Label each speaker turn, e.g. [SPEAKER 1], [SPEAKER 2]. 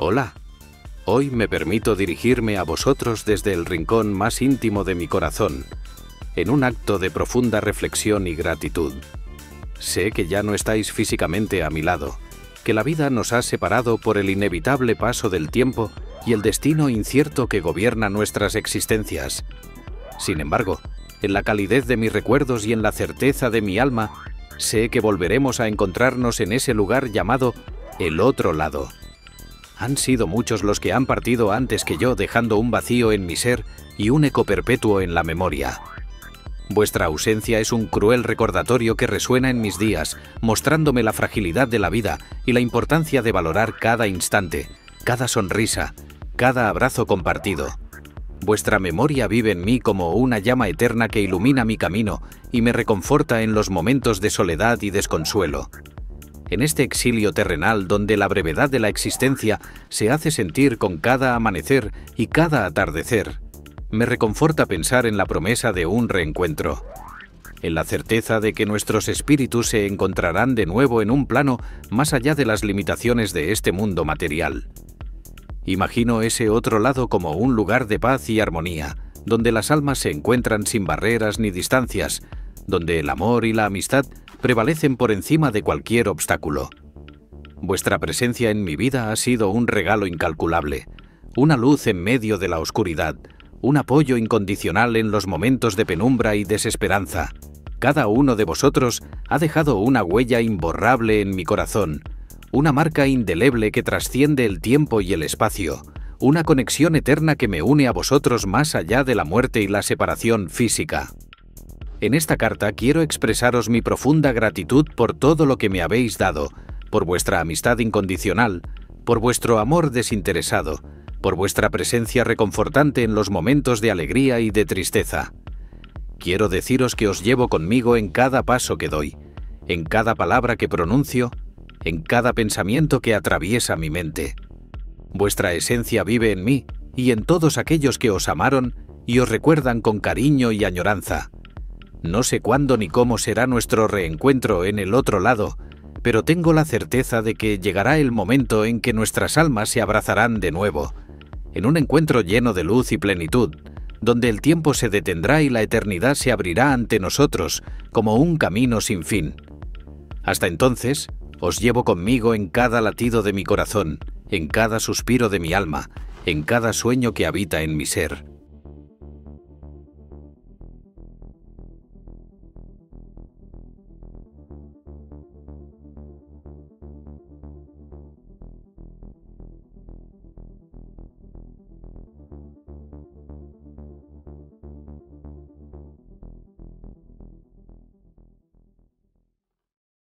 [SPEAKER 1] Hola. Hoy me permito dirigirme a vosotros desde el rincón más íntimo de mi corazón, en un acto de profunda reflexión y gratitud. Sé que ya no estáis físicamente a mi lado, que la vida nos ha separado por el inevitable paso del tiempo y el destino incierto que gobierna nuestras existencias. Sin embargo, en la calidez de mis recuerdos y en la certeza de mi alma, sé que volveremos a encontrarnos en ese lugar llamado el otro lado. Han sido muchos los que han partido antes que yo dejando un vacío en mi ser y un eco perpetuo en la memoria. Vuestra ausencia es un cruel recordatorio que resuena en mis días, mostrándome la fragilidad de la vida y la importancia de valorar cada instante, cada sonrisa, cada abrazo compartido. Vuestra memoria vive en mí como una llama eterna que ilumina mi camino y me reconforta en los momentos de soledad y desconsuelo en este exilio terrenal donde la brevedad de la existencia se hace sentir con cada amanecer y cada atardecer, me reconforta pensar en la promesa de un reencuentro, en la certeza de que nuestros espíritus se encontrarán de nuevo en un plano más allá de las limitaciones de este mundo material. Imagino ese otro lado como un lugar de paz y armonía, donde las almas se encuentran sin barreras ni distancias, donde el amor y la amistad prevalecen por encima de cualquier obstáculo. Vuestra presencia en mi vida ha sido un regalo incalculable, una luz en medio de la oscuridad, un apoyo incondicional en los momentos de penumbra y desesperanza. Cada uno de vosotros ha dejado una huella imborrable en mi corazón, una marca indeleble que trasciende el tiempo y el espacio, una conexión eterna que me une a vosotros más allá de la muerte y la separación física. En esta carta quiero expresaros mi profunda gratitud por todo lo que me habéis dado, por vuestra amistad incondicional, por vuestro amor desinteresado, por vuestra presencia reconfortante en los momentos de alegría y de tristeza. Quiero deciros que os llevo conmigo en cada paso que doy, en cada palabra que pronuncio, en cada pensamiento que atraviesa mi mente. Vuestra esencia vive en mí y en todos aquellos que os amaron y os recuerdan con cariño y añoranza. No sé cuándo ni cómo será nuestro reencuentro en el otro lado, pero tengo la certeza de que llegará el momento en que nuestras almas se abrazarán de nuevo, en un encuentro lleno de luz y plenitud, donde el tiempo se detendrá y la eternidad se abrirá ante nosotros como un camino sin fin. Hasta entonces, os llevo conmigo en cada latido de mi corazón, en cada suspiro de mi alma, en cada sueño que habita en mi ser.